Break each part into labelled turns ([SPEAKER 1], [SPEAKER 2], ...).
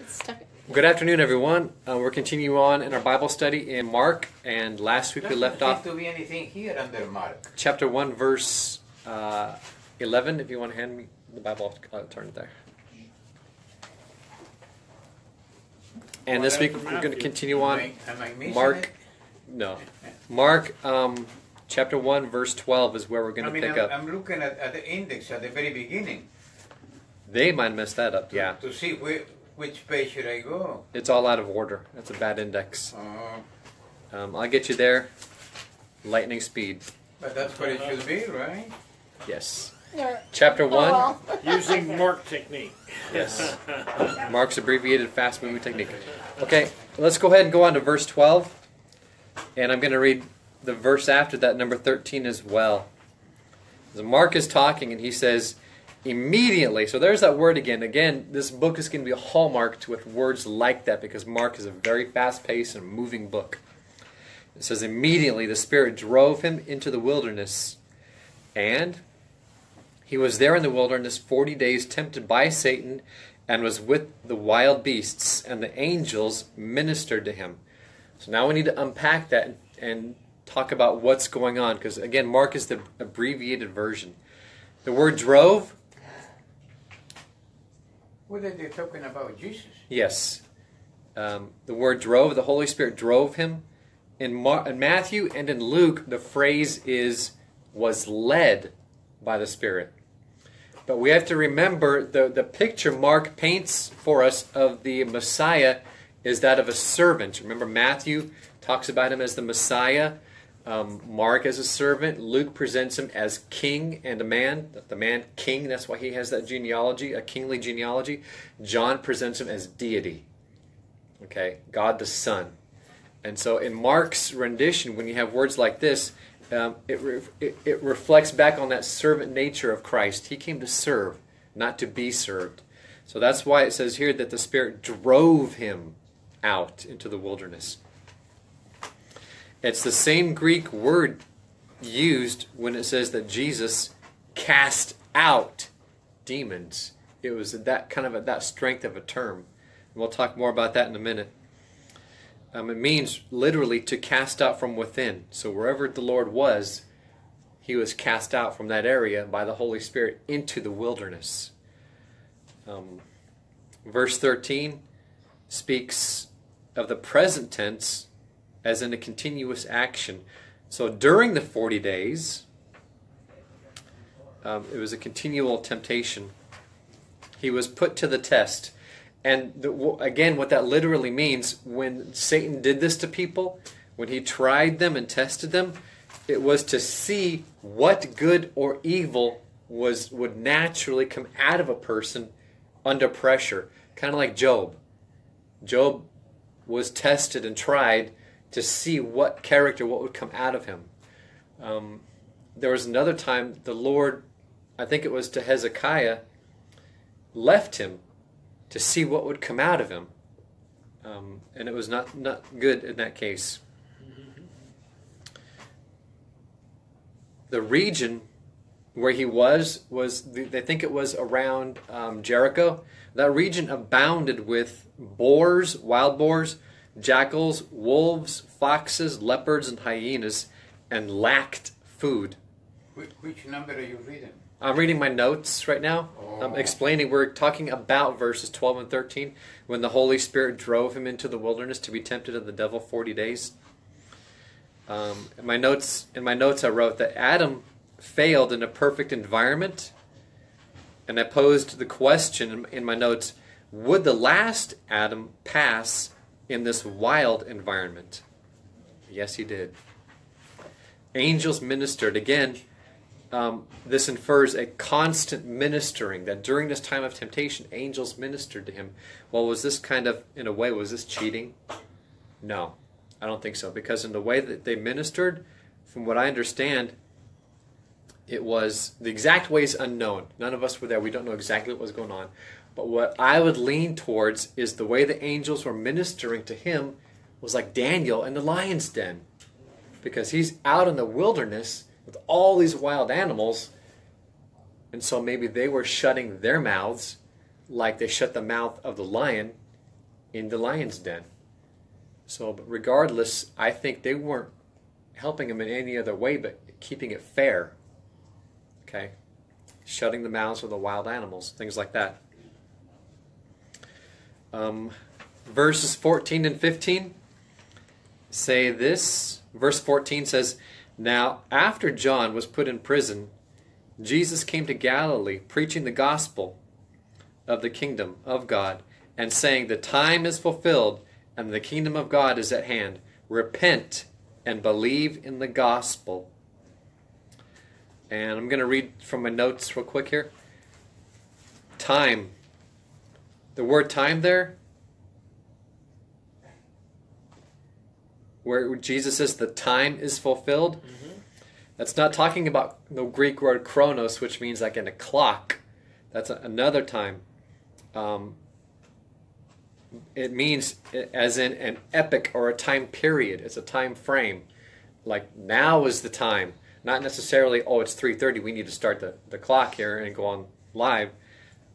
[SPEAKER 1] It's stuck.
[SPEAKER 2] Good afternoon, everyone. Uh, we're continuing on in our Bible study in Mark, and last week we
[SPEAKER 3] Doesn't
[SPEAKER 2] left off
[SPEAKER 3] to be anything here under Mark.
[SPEAKER 2] chapter 1, verse uh, 11. If you want to hand me the Bible, I'll turn it there. And this week we're going to continue on
[SPEAKER 3] Am I, am I missing
[SPEAKER 2] Mark. No. Mark um, chapter 1, verse 12 is where we're going
[SPEAKER 3] I
[SPEAKER 2] to
[SPEAKER 3] mean,
[SPEAKER 2] pick
[SPEAKER 3] I'm,
[SPEAKER 2] up.
[SPEAKER 3] I'm looking at, at the index at the very beginning.
[SPEAKER 2] They might mess that up, yeah.
[SPEAKER 3] To see whi- which page should I go.
[SPEAKER 2] It's all out of order. That's a bad index.
[SPEAKER 3] Oh,
[SPEAKER 2] Um, I'll get you there. Lightning speed.
[SPEAKER 3] but that's what it should be, right?
[SPEAKER 2] Yes.
[SPEAKER 1] There.
[SPEAKER 2] Chapter 1.
[SPEAKER 1] Oh,
[SPEAKER 4] Using Mark technique.
[SPEAKER 2] Yes. Mark's abbreviated fast moving technique. Okay, let's go ahead and go on to verse 12. And I'm going to read the verse after that, number 13 as well. So Mark is talking and he says, immediately. So there's that word again. Again, this book is going to be hallmarked with words like that because Mark is a very fast paced and moving book. It says, immediately the Spirit drove him into the wilderness. And he was there in the wilderness 40 days, tempted by Satan, and was with the wild beasts, and the angels ministered to him. So now we need to unpack that and talk about what's going on, because again, Mark is the abbreviated version. The word drove,
[SPEAKER 3] What are they talking about? Jesus.
[SPEAKER 2] yes. Um, the word drove, the Holy Spirit drove him. In, Mar- in Matthew and in Luke, the phrase is was led by the Spirit. But we have to remember the, the picture Mark paints for us of the Messiah is that of a servant. Remember, Matthew talks about him as the Messiah, um, Mark as a servant, Luke presents him as king and a man, the man king, that's why he has that genealogy, a kingly genealogy. John presents him as deity, okay, God the Son. And so in Mark's rendition, when you have words like this, um, it, re- it, it reflects back on that servant nature of Christ. He came to serve, not to be served. So that's why it says here that the Spirit drove him out into the wilderness. It's the same Greek word used when it says that Jesus cast out demons. It was that kind of a, that strength of a term. And we'll talk more about that in a minute. Um, it means literally to cast out from within. So wherever the Lord was, he was cast out from that area by the Holy Spirit into the wilderness. Um, verse 13 speaks of the present tense as in a continuous action. So during the 40 days, um, it was a continual temptation. He was put to the test. And the, again, what that literally means, when Satan did this to people, when he tried them and tested them, it was to see what good or evil was would naturally come out of a person under pressure, kind of like Job. Job was tested and tried to see what character, what would come out of him. Um, there was another time the Lord, I think it was to Hezekiah, left him to see what would come out of him. Um, and it was not, not good in that case. The region where he was was they think it was around um, Jericho. That region abounded with boars, wild boars, jackals, wolves, foxes, leopards, and hyenas, and lacked food.
[SPEAKER 3] Which, which number are you reading?
[SPEAKER 2] I'm reading my notes right now. I'm
[SPEAKER 3] Oh.
[SPEAKER 2] explaining. We're talking about verses 12 and 13 when the Holy Spirit drove him into the wilderness to be tempted of the devil 40 days. Um, in my notes, in my notes, I wrote that Adam failed in a perfect environment, and I posed the question in my notes: Would the last Adam pass in this wild environment? Yes, he did. Angels ministered. Again um, this infers a constant ministering that during this time of temptation angels ministered to him. Well was this kind of in a way was this cheating? No i don't think so because in the way that they ministered from what i understand it was the exact way is unknown. None of us were there. We don't know exactly what was going on but what i would lean towards is the way the angels were ministering to him was like daniel in the lion's den because he's out in the wilderness with all these wild animals. And so maybe they were shutting their mouths like they shut the mouth of the lion in the lion's den. So, but regardless, I think they weren't helping him in any other way but keeping it fair. Okay? Shutting the mouths of the wild animals, things like that. Um, verses 14 and 15 say this. Verse 14 says, Now, after John was put in prison, Jesus came to Galilee preaching the gospel of the kingdom of God and saying, The time is fulfilled and the kingdom of God is at hand. Repent and believe in the gospel. And I'm going to read from my notes real quick here. Time. The word time there, where Jesus says the time is fulfilled, that's not talking about the Greek word chronos, which means like in a clock. That's a, another time. Um, it means as in an epoch or a time period. It's a time frame. Like now is the time. Not necessarily, oh, it's 3.30, we need to start the, the clock here and go on live.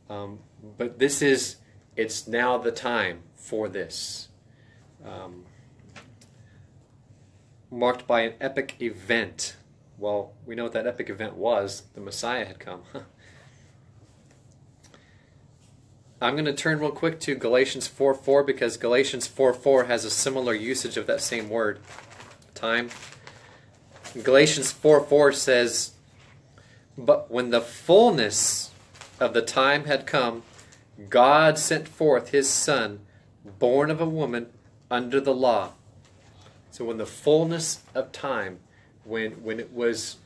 [SPEAKER 2] Um, but this is, it's now the time for this. Um, marked by an epic event. Well, we know what that epic event was. The Messiah had come. I'm going to turn real quick to Galatians 4 4 because Galatians 4 4 has a similar usage of that same word, time. Galatians 4 4 says, But when the fullness of the time had come, God sent forth his Son, born of a woman under the law. So when the fullness of time, when when it was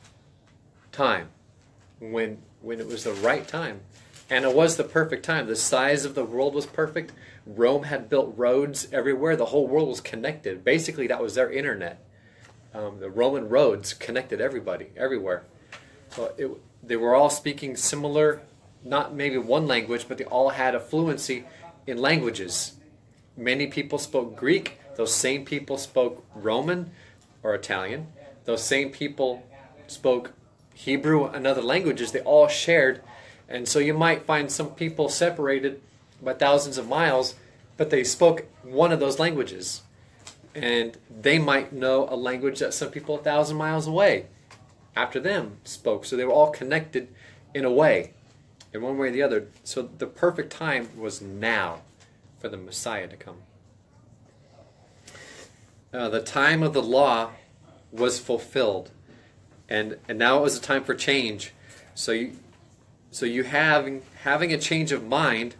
[SPEAKER 2] time, when when it was the right time, and it was the perfect time. The size of the world was perfect. Rome had built roads everywhere. The whole world was connected. Basically, that was their internet. Um, the Roman roads connected everybody, everywhere. So it, they were all speaking similar, not maybe one language, but they all had a fluency in languages. Many people spoke Greek. Those same people spoke Roman or Italian. Those same people spoke Hebrew and other languages. They all shared and so you might find some people separated by thousands of miles, but they spoke one of those languages. And they might know a language that some people a thousand miles away after them spoke. So they were all connected in a way, in one way or the other. So the perfect time was now for the Messiah to come. Uh, the time of the law was fulfilled, and and now it was a time for change. So you, so you having having a change of mind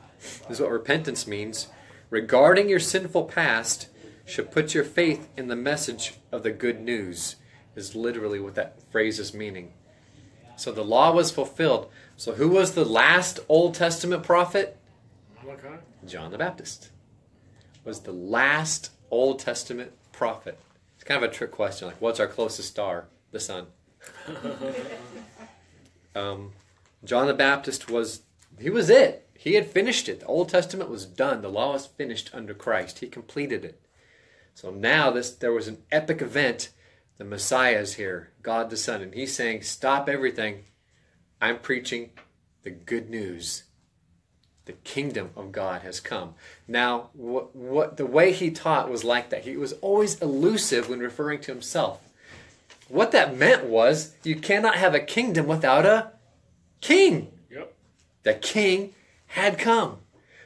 [SPEAKER 2] is what repentance means. Regarding your sinful past should put your faith in the message of the good news is literally what that phrase is meaning. So the law was fulfilled. So who was the last Old Testament prophet? John the Baptist was the last Old Testament prophet. It's kind of a trick question. Like, what's our closest star? The sun. um, John the Baptist was he was it. He had finished it. The Old Testament was done. The law was finished under Christ. He completed it. So now this there was an epic event. The Messiah is here, God the Son, and he's saying, "Stop everything. I'm preaching the good news. The kingdom of God has come." Now, what, what the way he taught was like that. He was always elusive when referring to himself. What that meant was you cannot have a kingdom without a king.
[SPEAKER 4] Yep.
[SPEAKER 2] The king had come.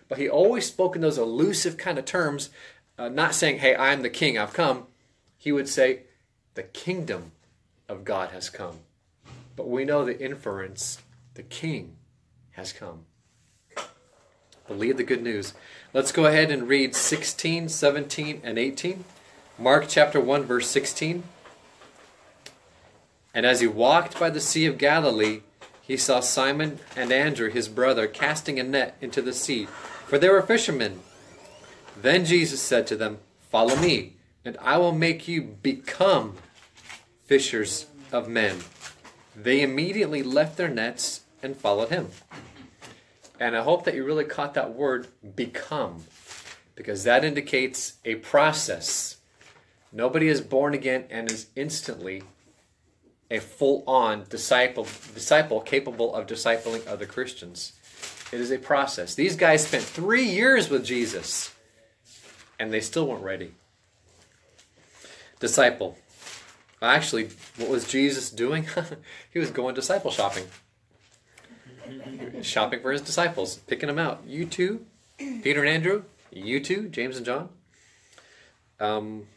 [SPEAKER 2] But he always spoke in those elusive kind of terms, uh, not saying, hey, I'm the king, I've come. He would say, the kingdom of God has come. But we know the inference, the king has come. Believe the good news. Let's go ahead and read 16, 17, and 18. Mark chapter 1, verse 16. And as he walked by the Sea of Galilee, he saw Simon and Andrew, his brother, casting a net into the sea, for they were fishermen. Then Jesus said to them, Follow me, and I will make you become fishers of men. They immediately left their nets and followed him. And I hope that you really caught that word, become, because that indicates a process. Nobody is born again and is instantly a full-on disciple disciple capable of discipling other Christians. It is a process. These guys spent 3 years with Jesus. and they still weren't ready. Disciple. Actually, what was Jesus doing? he was going disciple shopping. shopping for his disciples, picking them out. You two, Peter and Andrew, you two, James and John. Um,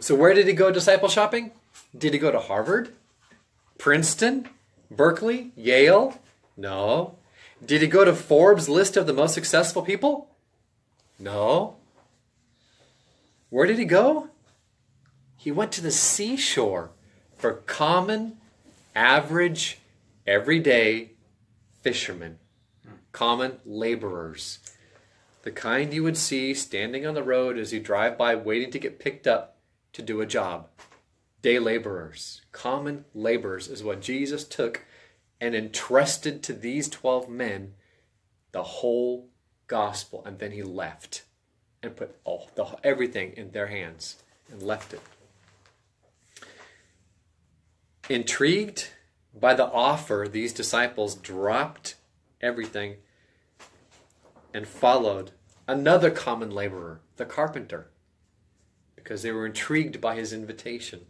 [SPEAKER 2] so where did he go disciple shopping? Did he go to Harvard? Princeton? Berkeley? Yale? No. Did he go to Forbes' list of the most successful people? No. Where did he go? He went to the seashore for common, average, everyday fishermen, common laborers. The kind you would see standing on the road as you drive by waiting to get picked up to do a job. Day laborers, common laborers is what Jesus took and entrusted to these 12 men the whole gospel. And then he left and put all, the, everything in their hands and left it. Intrigued by the offer, these disciples dropped everything and followed another common laborer, the carpenter, because they were intrigued by his invitation.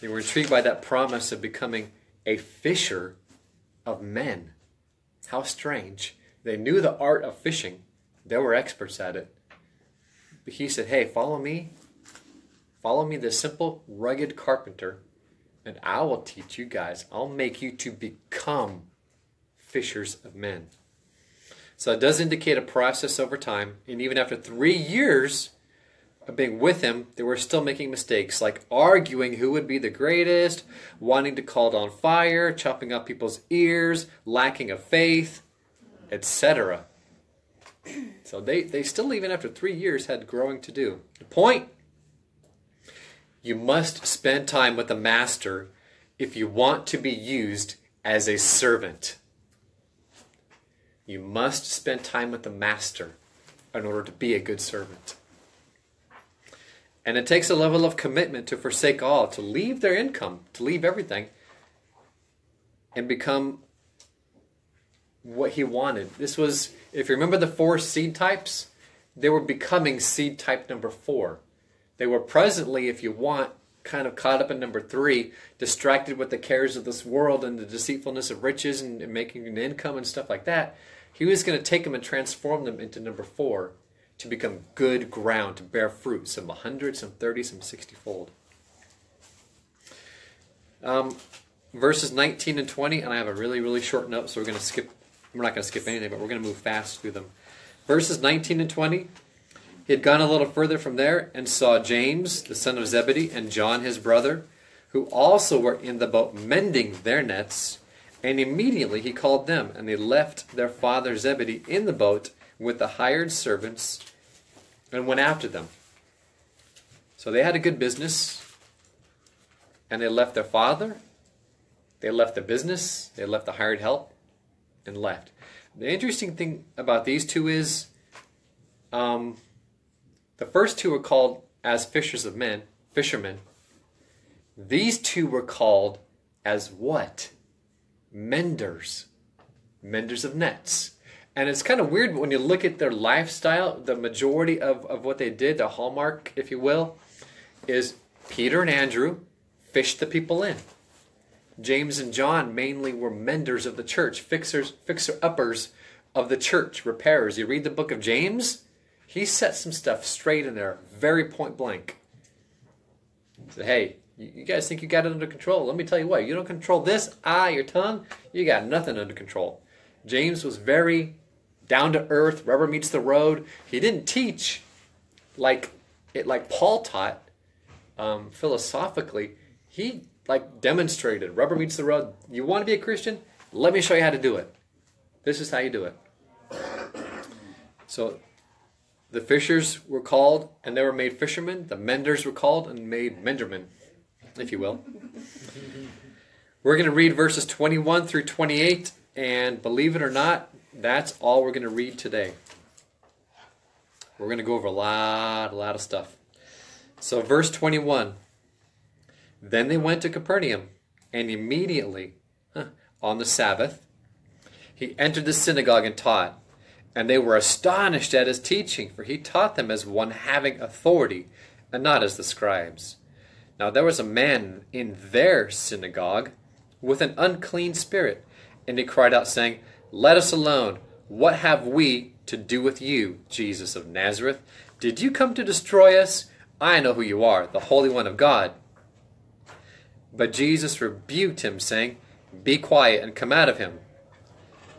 [SPEAKER 2] They were intrigued by that promise of becoming a fisher of men. How strange. They knew the art of fishing, they were experts at it. But he said, Hey, follow me. Follow me, the simple, rugged carpenter, and I will teach you guys. I'll make you to become fishers of men. So it does indicate a process over time. And even after three years of being with him, they were still making mistakes, like arguing who would be the greatest, wanting to call down fire, chopping up people's ears, lacking of faith, etc. So they, they still, even after three years, had growing to do. The point you must spend time with the master if you want to be used as a servant. You must spend time with the master in order to be a good servant. And it takes a level of commitment to forsake all, to leave their income, to leave everything, and become what he wanted. This was, if you remember the four seed types, they were becoming seed type number four. They were presently, if you want, kind of caught up in number three, distracted with the cares of this world and the deceitfulness of riches and, and making an income and stuff like that. He was going to take them and transform them into number four to become good ground to bear fruit, some 100, some 30, some 60 fold. Um, verses 19 and 20, and I have a really, really short note, so we're going to skip, we're not going to skip anything, but we're going to move fast through them. Verses 19 and 20, he had gone a little further from there and saw James, the son of Zebedee, and John, his brother, who also were in the boat mending their nets. And immediately he called them, and they left their father Zebedee in the boat with the hired servants and went after them. So they had a good business, and they left their father, they left the business, they left the hired help, and left. The interesting thing about these two is um, the first two were called as fishers of men, fishermen. These two were called as what? Menders. Menders of nets. And it's kind of weird when you look at their lifestyle, the majority of, of what they did, the hallmark, if you will, is Peter and Andrew fished the people in. James and John mainly were menders of the church, fixers, fixer uppers of the church, repairers. You read the book of James, he set some stuff straight in there, very point blank. He said, hey, you guys think you got it under control? Let me tell you what, you don't control this eye, your tongue, you got nothing under control. James was very down to earth, rubber meets the road. He didn't teach like it like Paul taught um, philosophically. He like demonstrated rubber meets the road. You want to be a Christian? Let me show you how to do it. This is how you do it. So the fishers were called and they were made fishermen. The menders were called and made mendermen, if you will. We're going to read verses 21 through 28, and believe it or not, that's all we're going to read today. We're going to go over a lot, a lot of stuff. So, verse 21 Then they went to Capernaum, and immediately, huh, on the Sabbath, he entered the synagogue and taught. And they were astonished at his teaching, for he taught them as one having authority, and not as the scribes. Now there was a man in their synagogue with an unclean spirit, and he cried out, saying, Let us alone. What have we to do with you, Jesus of Nazareth? Did you come to destroy us? I know who you are, the Holy One of God. But Jesus rebuked him, saying, Be quiet and come out of him.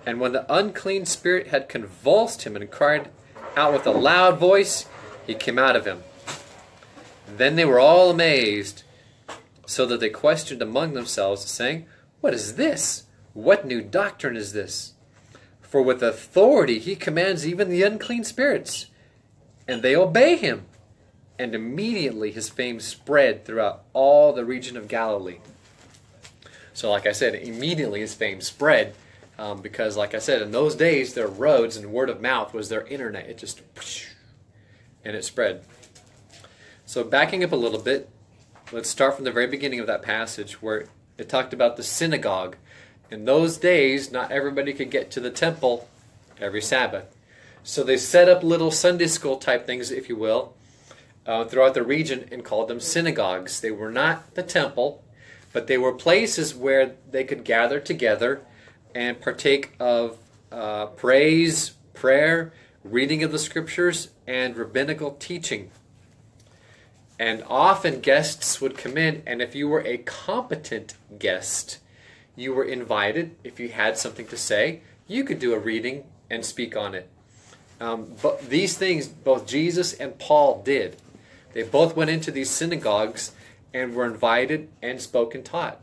[SPEAKER 2] And when the unclean spirit had convulsed him and cried out with a loud voice, he came out of him. Then they were all amazed, so that they questioned among themselves, saying, What is this? What new doctrine is this? For with authority he commands even the unclean spirits, and they obey him. And immediately his fame spread throughout all the region of Galilee. So, like I said, immediately his fame spread um, because, like I said, in those days, their roads and word of mouth was their internet. It just, and it spread. So, backing up a little bit, let's start from the very beginning of that passage where it talked about the synagogue. In those days, not everybody could get to the temple every Sabbath. So, they set up little Sunday school type things, if you will, uh, throughout the region and called them synagogues. They were not the temple, but they were places where they could gather together and partake of uh, praise, prayer, reading of the scriptures, and rabbinical teaching. And often guests would come in, and if you were a competent guest, you were invited. If you had something to say, you could do a reading and speak on it. Um, but these things, both Jesus and Paul did. They both went into these synagogues and were invited and spoke and taught.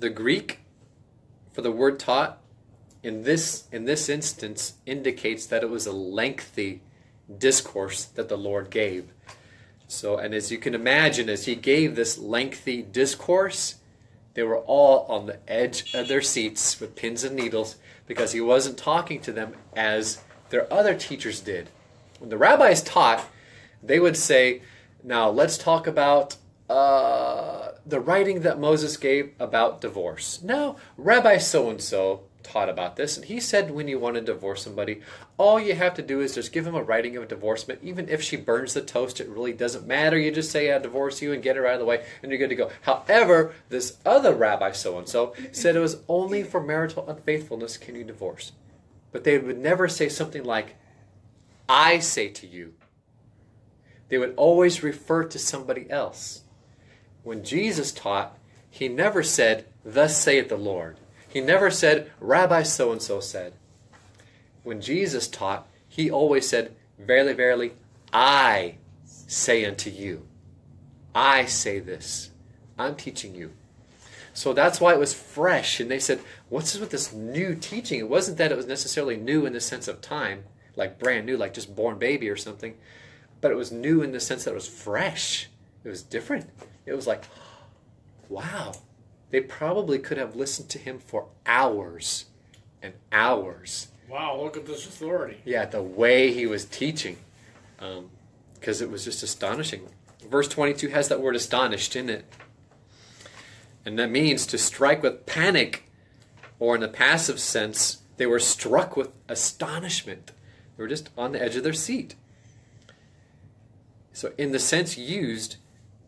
[SPEAKER 2] The Greek for the word taught in this in this instance indicates that it was a lengthy discourse that the Lord gave. So and as you can imagine as he gave this lengthy discourse, they were all on the edge of their seats with pins and needles because he wasn't talking to them as their other teachers did. When the rabbis taught, they would say, Now let's talk about uh, the writing that Moses gave about divorce. Now, Rabbi so and so taught about this, and he said when you want to divorce somebody, all you have to do is just give him a writing of a divorcement. Even if she burns the toast, it really doesn't matter. You just say, I divorce you and get her out of the way, and you're good to go. However, this other Rabbi so and so said it was only for marital unfaithfulness can you divorce. But they would never say something like, I say to you. They would always refer to somebody else. When Jesus taught, he never said, Thus saith the Lord. He never said, Rabbi so and so said. When Jesus taught, he always said, Verily, verily, I say unto you. I say this. I'm teaching you. So that's why it was fresh. And they said, What's this with this new teaching? It wasn't that it was necessarily new in the sense of time, like brand new, like just born baby or something, but it was new in the sense that it was fresh. It was different. It was like, wow. They probably could have listened to him for hours and hours.
[SPEAKER 4] Wow, look at this authority.
[SPEAKER 2] Yeah, the way he was teaching. Because um, it was just astonishing. Verse 22 has that word astonished in it. And that means to strike with panic, or in the passive sense, they were struck with astonishment. They were just on the edge of their seat. So, in the sense used,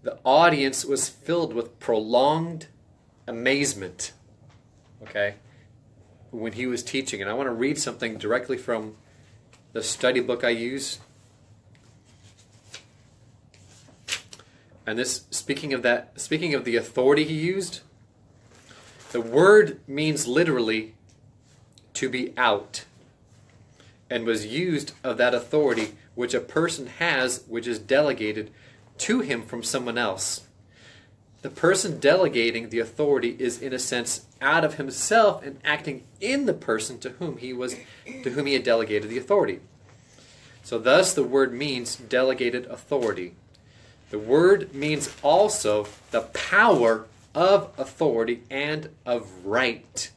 [SPEAKER 2] the audience was filled with prolonged amazement. Okay? When he was teaching. And I want to read something directly from the study book I use. And this speaking of that speaking of the authority he used, the word means literally to be out and was used of that authority which a person has which is delegated to him from someone else. The person delegating the authority is in a sense out of himself and acting in the person to whom he was to whom he had delegated the authority. So thus the word means delegated authority. The word means also the power of authority and of right.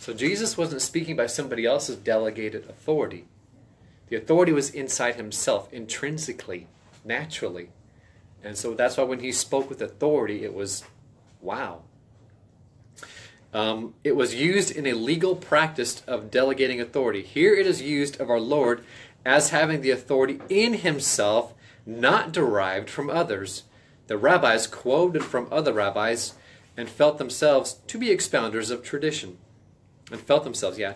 [SPEAKER 2] So Jesus wasn't speaking by somebody else's delegated authority. The authority was inside himself, intrinsically, naturally. And so that's why when he spoke with authority, it was wow. Um, it was used in a legal practice of delegating authority. Here it is used of our Lord as having the authority in himself, not derived from others. The rabbis quoted from other rabbis and felt themselves to be expounders of tradition. And felt themselves, yeah,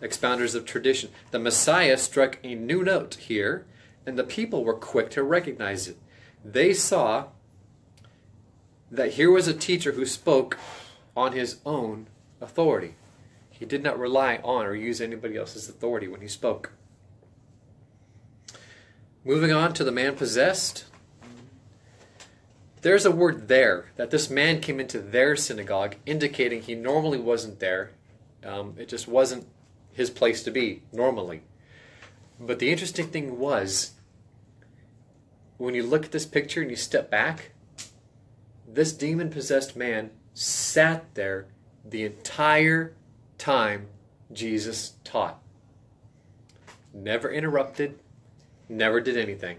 [SPEAKER 2] expounders of tradition. The Messiah struck a new note here, and the people were quick to recognize it. They saw that here was a teacher who spoke on his own authority. He did not rely on or use anybody else's authority when he spoke. Moving on to the man possessed. There's a word there that this man came into their synagogue, indicating he normally wasn't there. Um, it just wasn't his place to be normally. But the interesting thing was, when you look at this picture and you step back, this demon possessed man sat there the entire time Jesus taught. Never interrupted, never did anything.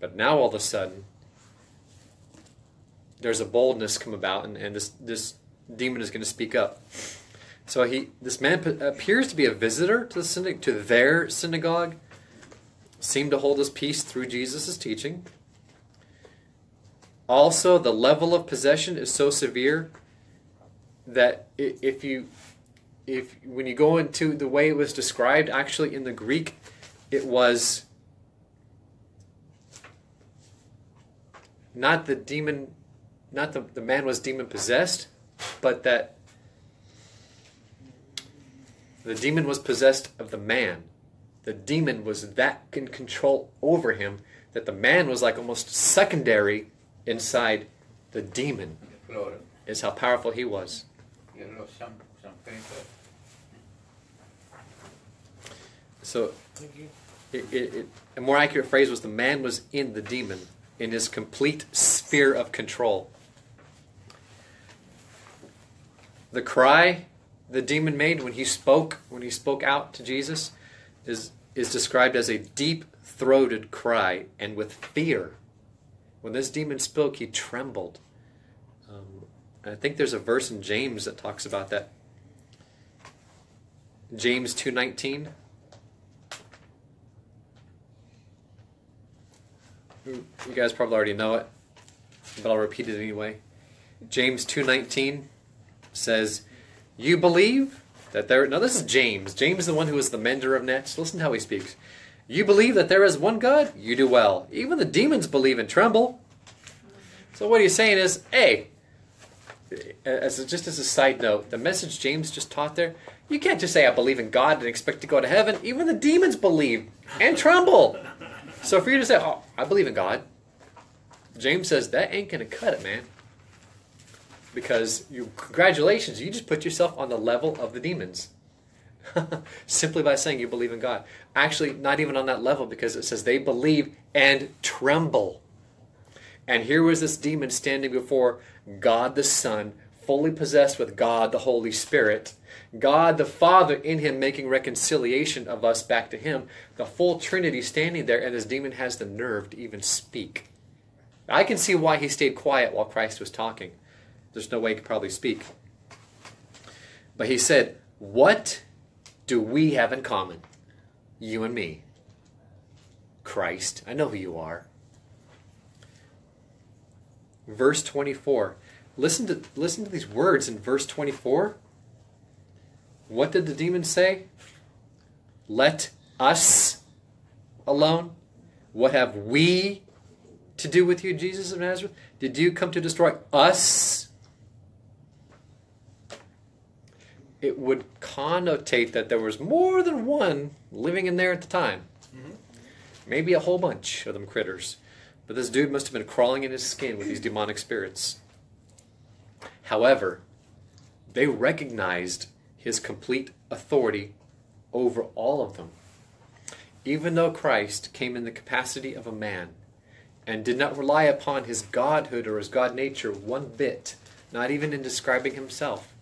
[SPEAKER 2] But now all of a sudden, there's a boldness come about, and, and this, this demon is going to speak up. So he, this man appears to be a visitor to the synagogue, to their synagogue, seemed to hold his peace through Jesus' teaching. Also, the level of possession is so severe that if you, if when you go into the way it was described, actually in the Greek, it was not the demon, not the, the man was demon possessed, but that the demon was possessed of the man. The demon was that in control over him that the man was like almost secondary inside the demon. Is how powerful he was. So, it, it, it, a more accurate phrase was the man was in the demon, in his complete sphere of control. The cry the demon made when he spoke, when he spoke out to Jesus, is, is described as a deep throated cry and with fear. When this demon spoke, he trembled. Um, I think there's a verse in James that talks about that. James 2:19. You guys probably already know it, but I'll repeat it anyway. James 2:19 says, you believe that there. Now, this is James. James is the one who is the mender of nets. Listen to how he speaks. You believe that there is one God? You do well. Even the demons believe and tremble. So, what he's saying is, hey, as a, just as a side note, the message James just taught there, you can't just say, I believe in God and expect to go to heaven. Even the demons believe and tremble. So, for you to say, oh, I believe in God, James says, that ain't to cut it, man because you congratulations, you just put yourself on the level of the demons. Simply by saying you believe in God. Actually, not even on that level because it says they believe and tremble. And here was this demon standing before God the Son, fully possessed with God the Holy Spirit, God the Father in him making reconciliation of us back to him, the full Trinity standing there, and this demon has the nerve to even speak. I can see why he stayed quiet while Christ was talking. There's no way he could probably speak. But he said, What do we have in common? You and me. Christ. I know who you are. Verse 24. Listen to, listen to these words in verse 24. What did the demon say? Let us alone. What have we to do with you, Jesus of Nazareth? Did you come to destroy us? It would connotate that there was more than one living in there at the time. Mm-hmm. Maybe a whole bunch of them critters. But this dude must have been crawling in his skin with these demonic spirits. However, they recognized his complete authority over all of them. Even though Christ came in the capacity of a man and did not rely upon his godhood or his god nature one bit, not even in describing himself,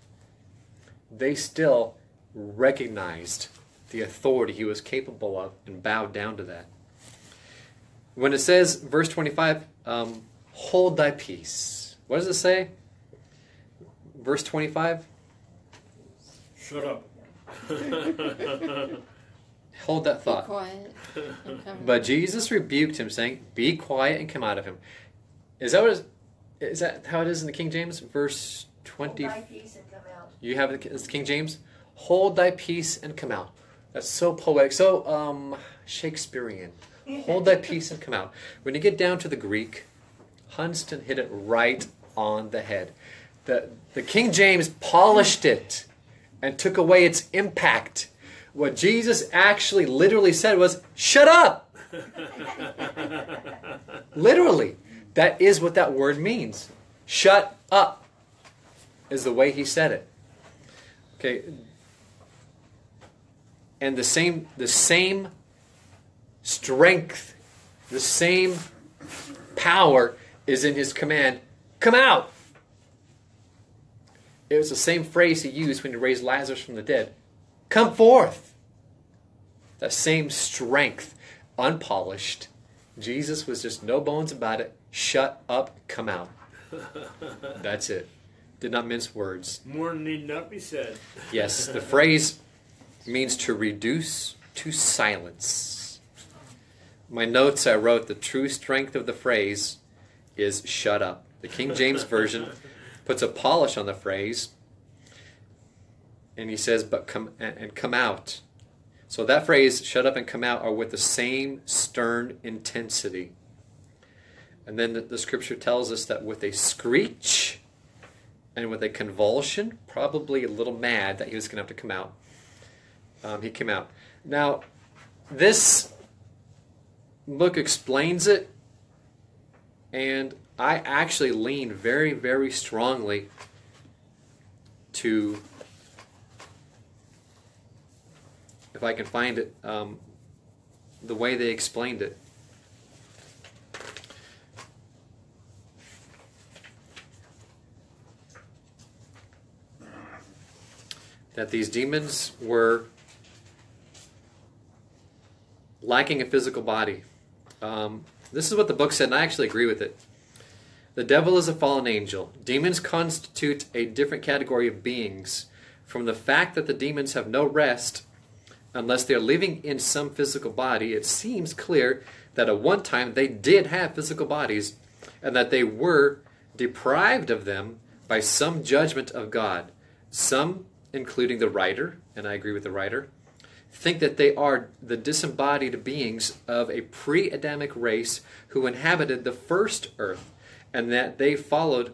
[SPEAKER 2] they still recognized the authority he was capable of and bowed down to that. When it says, verse 25, um, hold thy peace, what does it say? verse 25.
[SPEAKER 4] Shut up.
[SPEAKER 2] Hold that
[SPEAKER 1] Be
[SPEAKER 2] thought.
[SPEAKER 1] quiet.
[SPEAKER 2] But Jesus rebuked him, saying, "Be quiet and come out of him." Is that what is, is that how it is in the King James? Verse twenty.
[SPEAKER 5] Hold thy peace and come out.
[SPEAKER 2] You have it as King James. Hold thy peace and come out. That's so poetic, so um, Shakespearean. Hold thy peace and come out. When you get down to the Greek, Hunston hit it right on the head. The the King James polished it and took away its impact. What Jesus actually literally said was, "Shut up." literally, that is what that word means. Shut up is the way he said it. Okay. And the same the same strength, the same power is in his command, come out. It was the same phrase he used when he raised Lazarus from the dead. Come forth. That same strength, unpolished. Jesus was just no bones about it. Shut up, come out. That's it. Did not mince words.
[SPEAKER 4] More need not be said.
[SPEAKER 2] Yes, the phrase means to reduce to silence. My notes I wrote the true strength of the phrase is shut up. The King James Version puts a polish on the phrase and he says but come and come out. So that phrase shut up and come out are with the same stern intensity. And then the, the scripture tells us that with a screech and with a convulsion, probably a little mad that he was going to have to come out, um, he came out. Now, this book explains it, and I actually lean very, very strongly to, if I can find it, um, the way they explained it. That these demons were lacking a physical body. Um, this is what the book said, and I actually agree with it. The devil is a fallen angel. Demons constitute a different category of beings. From the fact that the demons have no rest unless they are living in some physical body, it seems clear that at one time they did have physical bodies and that they were deprived of them by some judgment of God. Some including the writer, and I agree with the writer, think that they are the disembodied beings of a pre Adamic race who inhabited the first earth, and that they followed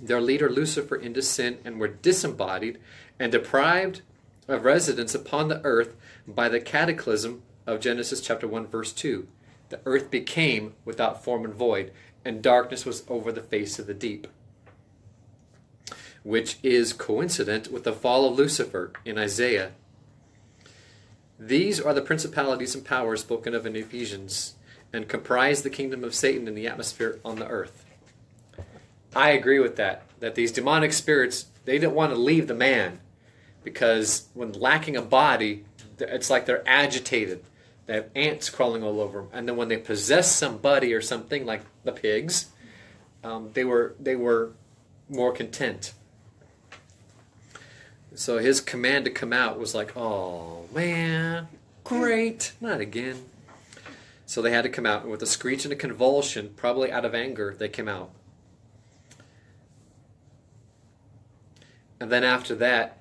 [SPEAKER 2] their leader Lucifer into sin and were disembodied and deprived of residence upon the earth by the cataclysm of Genesis chapter 1 verse 2. The earth became without form and void, and darkness was over the face of the deep which is coincident with the fall of Lucifer in Isaiah. These are the principalities and powers spoken of in Ephesians and comprise the kingdom of Satan in the atmosphere on the earth. I agree with that, that these demonic spirits, they didn't want to leave the man because when lacking a body, it's like they're agitated. They have ants crawling all over them. And then when they possess somebody or something, like the pigs, um, they were they were more content. So his command to come out was like, oh man, great, not again. So they had to come out, and with a screech and a convulsion, probably out of anger, they came out. And then after that,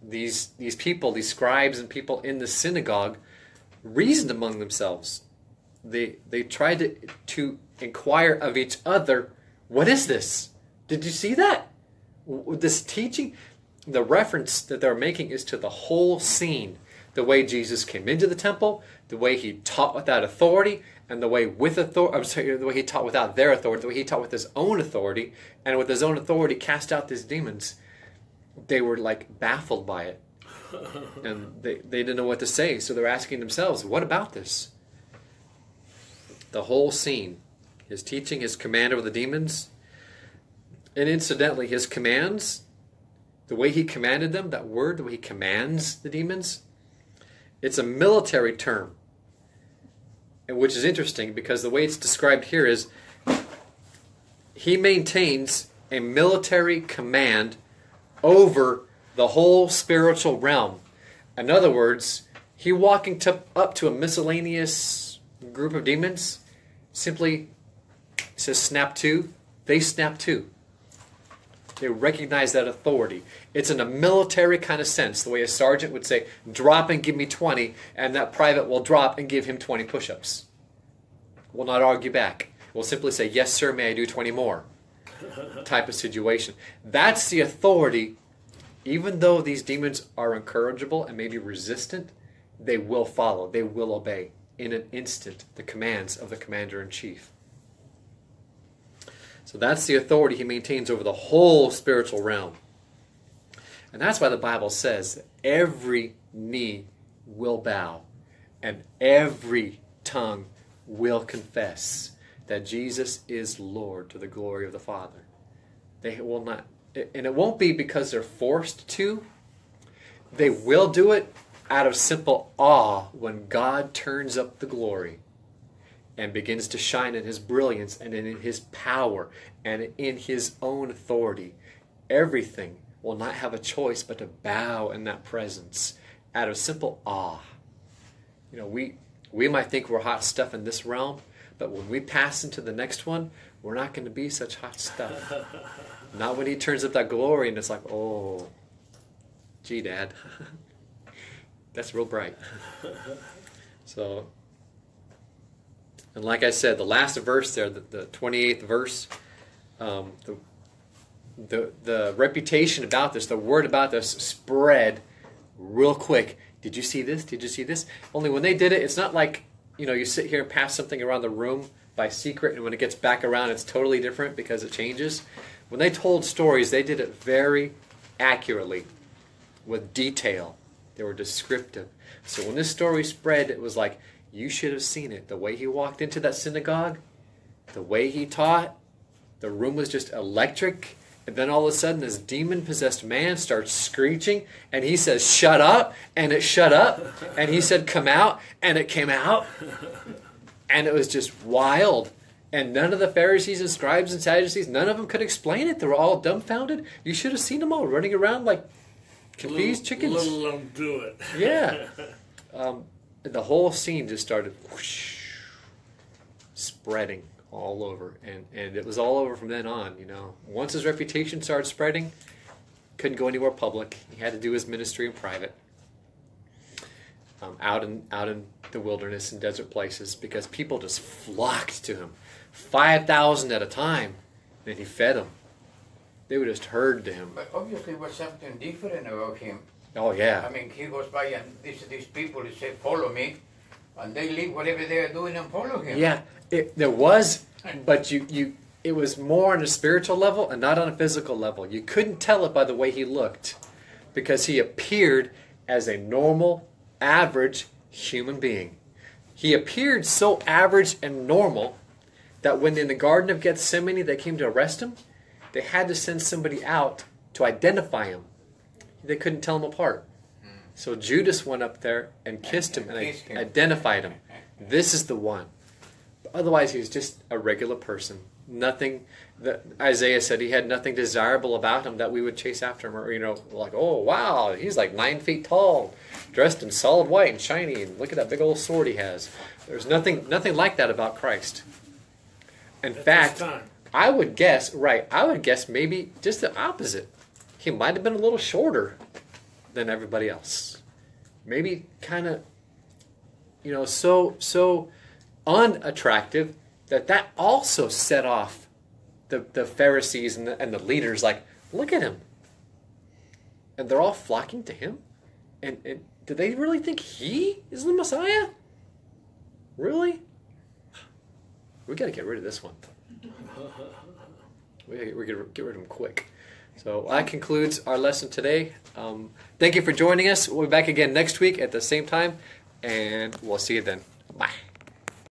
[SPEAKER 2] these these people, these scribes and people in the synagogue, reasoned among themselves. They they tried to to inquire of each other, what is this? Did you see that? This teaching, the reference that they're making is to the whole scene. The way Jesus came into the temple, the way he taught without authority, and the way with authority, I'm sorry, the way he taught without their authority, the way he taught with his own authority, and with his own authority cast out these demons. They were like baffled by it. and they, they didn't know what to say, so they're asking themselves, what about this? The whole scene. His teaching, his command over the demons, and incidentally, his commands, the way he commanded them, that word, the way he commands the demons, it's a military term. Which is interesting because the way it's described here is he maintains a military command over the whole spiritual realm. In other words, he walking to, up to a miscellaneous group of demons simply says snap to, they snap to. They recognize that authority. It's in a military kind of sense, the way a sergeant would say, drop and give me 20, and that private will drop and give him 20 push ups. Will not argue back. Will simply say, yes, sir, may I do 20 more? type of situation. That's the authority. Even though these demons are incorrigible and maybe resistant, they will follow, they will obey in an instant the commands of the commander in chief. So that's the authority he maintains over the whole spiritual realm. And that's why the Bible says every knee will bow and every tongue will confess that Jesus is Lord to the glory of the Father. They will not, and it won't be because they're forced to. They will do it out of simple awe when God turns up the glory and begins to shine in his brilliance and in his power and in his own authority. Everything will not have a choice but to bow in that presence out of simple awe. You know, we we might think we're hot stuff in this realm, but when we pass into the next one, we're not going to be such hot stuff. not when he turns up that glory and it's like, oh, gee, Dad, that's real bright. so, and like I said, the last verse there, the, the 28th verse, um, the, the, the reputation about this, the word about this spread real quick. Did you see this? Did you see this? Only when they did it, it's not like you know, you sit here and pass something around the room by secret, and when it gets back around, it's totally different because it changes. When they told stories, they did it very accurately, with detail. They were descriptive. So when this story spread, it was like, you should have seen it. The way he walked into that synagogue, the way he taught, the room was just electric. And then all of a sudden, this demon possessed man starts screeching, and he says, Shut up, and it shut up. And he said, Come out, and it came out. And it was just wild. And none of the Pharisees and scribes and Sadducees, none of them could explain it. They were all dumbfounded. You should have seen them all running around like confused chickens.
[SPEAKER 4] Little them do it.
[SPEAKER 2] Yeah. Um, the whole scene just started whoosh, spreading all over, and and it was all over from then on. You know, once his reputation started spreading, couldn't go anywhere public. He had to do his ministry in private, um, out in out in the wilderness and desert places, because people just flocked to him, five thousand at a time, and he fed them. They were just herd to him.
[SPEAKER 3] But obviously, was something different about him.
[SPEAKER 2] Oh yeah.
[SPEAKER 3] I mean, he goes by and these these people say, "Follow me," and they leave whatever they are doing and follow him.
[SPEAKER 2] Yeah, it, there was, but you, you, it was more on a spiritual level and not on a physical level. You couldn't tell it by the way he looked, because he appeared as a normal, average human being. He appeared so average and normal that when in the Garden of Gethsemane they came to arrest him, they had to send somebody out to identify him. They couldn't tell him apart. Hmm. So Judas went up there and kissed him and
[SPEAKER 3] Kissed
[SPEAKER 2] identified him. This is the one. Otherwise, he was just a regular person. Nothing. That Isaiah said he had nothing desirable about him that we would chase after him, or you know, like, oh wow, he's like nine feet tall, dressed in solid white and shiny, and look at that big old sword he has. There's nothing, nothing like that about Christ. In
[SPEAKER 4] At
[SPEAKER 2] fact. I would guess, right? I would guess maybe just the opposite. He might have been a little shorter than everybody else. Maybe kind of, you know, so so unattractive that that also set off the the Pharisees and the, and the leaders. Like, look at him, and they're all flocking to him. And, and do they really think he is the Messiah? Really? We got to get rid of this one. We, going to get rid of him quick. So that concludes our lesson today. Um, thank you for joining us. We'll be back again next week at the same time, and we'll see you then. Bye.